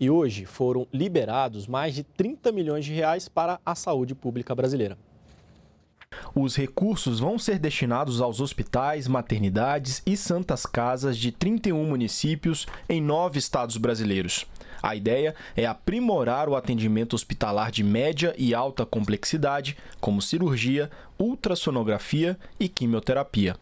E hoje foram liberados mais de 30 milhões de reais para a saúde pública brasileira. Os recursos vão ser destinados aos hospitais, maternidades e santas casas de 31 municípios em nove estados brasileiros. A ideia é aprimorar o atendimento hospitalar de média e alta complexidade, como cirurgia, ultrassonografia e quimioterapia.